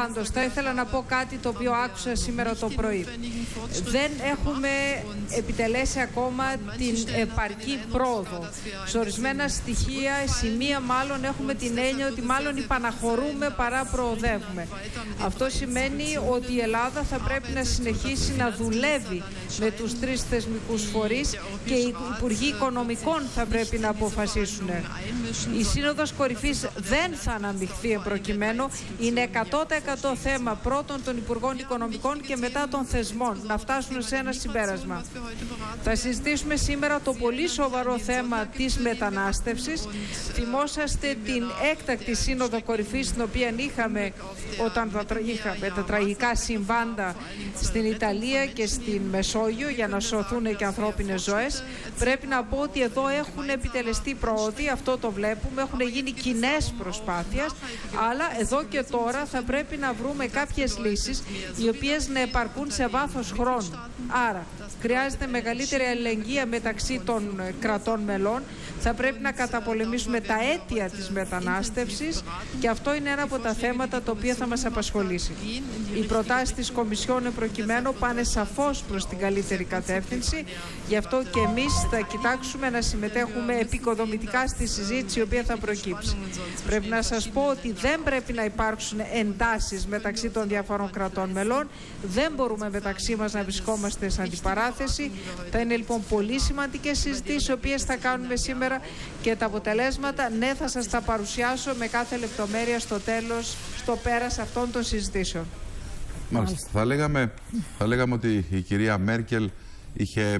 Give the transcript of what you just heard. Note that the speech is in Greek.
Πάντως, θα ήθελα να πω κάτι το οποίο άκουσα σήμερα το πρωί. Δεν έχουμε επιτελέσει ακόμα την επαρκή πρόοδο. Σε ορισμένα στοιχεία, σημεία μάλλον έχουμε την έννοια ότι μάλλον υπαναχωρούμε παρά προοδεύουμε. Αυτό σημαίνει ότι η Ελλάδα θα πρέπει να συνεχίσει να δουλεύει με τους τρεις θεσμικούς φορείς και οι Υπουργοί Οικονομικών θα πρέπει να αποφασίσουν. Η Σύνοδος Κορυφής δεν θα αναμειχθεί προκειμένου. Είναι 100% θέμα πρώτον των Υπουργών Οικονομικών και μετά των θεσμών να φτάσουν σε ένα συμπέρασμα. Θα συζητήσουμε σήμερα το πολύ σοβαρό θέμα της μετανάστευσης. Θυμόσαστε την έκτακτη Σύνοδο Κορυφής την οποία είχαμε όταν είχαμε τα τραγικά συμβάντα στην Ιταλία και στην Μεσόγειο για να σωθούν και ανθρώπινες ζωές. Πρέπει να πω ότι εδώ έχουν επιτελεστεί πρόοδοι, αυτό το βλέπουμε, έχουν γίνει κοινές προσπάθειες, αλλά εδώ και τώρα θα πρέπει να βρούμε κάποιες λύσεις οι οποίες να επαρκούν σε βάθος χρόνου. Άρα, χρειάζεται μεγαλύτερη αλληλεγγύη μεταξύ των κρατών μελών. Θα πρέπει να καταπολεμήσουμε τα αίτια της μετανάστευσης και αυτό είναι ένα από τα θέματα τα οποία θα μας απασχολήσει. Οι προτάσεις της Κομισιόν προκειμένου πάνε σαφώς προς την καλύτερη κατεύθυνση. Γι' αυτό και εμείς θα κοιτάξουμε να συμμετέχουμε επικοδομητικά στη συζήτηση η οποία θα προκύψει. Πρέπει να σας πω ότι δεν πρέπει να υπάρξουν εντάσεις μεταξύ των διαφορών κρατών μελών. Δεν μπορούμε μεταξύ μας να βρισκόμαστε σε αντιπαράθεση. Θα είναι λοιπόν πολύ σημαντικές συζητήσεις οι οποίες θα κάνουμε σήμερα και τα αποτελέσματα ναι θα σας τα παρουσιάσω με κάθε λεπτομέρεια στο τέλος, στο πέρας αυτών των συζητήσεων. Μάλιστα. Θα λέγαμε, θα λέγαμε ότι η κυρία Μέρκελ είχε